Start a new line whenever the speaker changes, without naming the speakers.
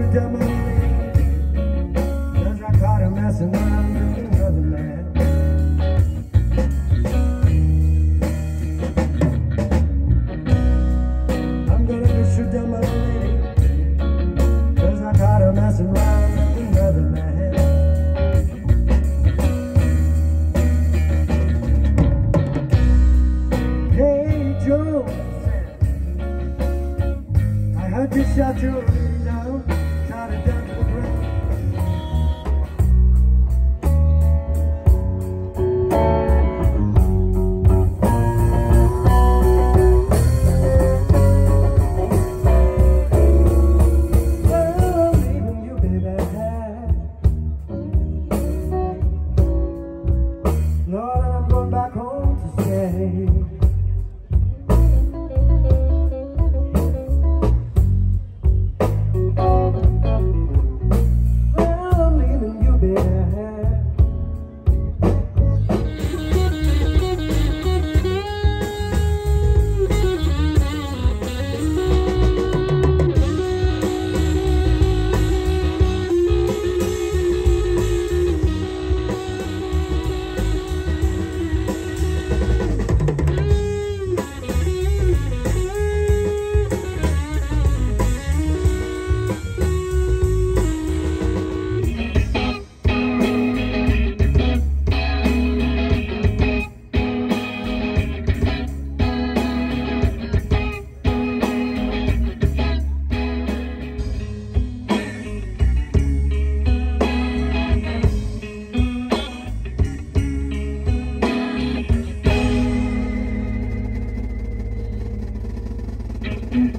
to Germany. Música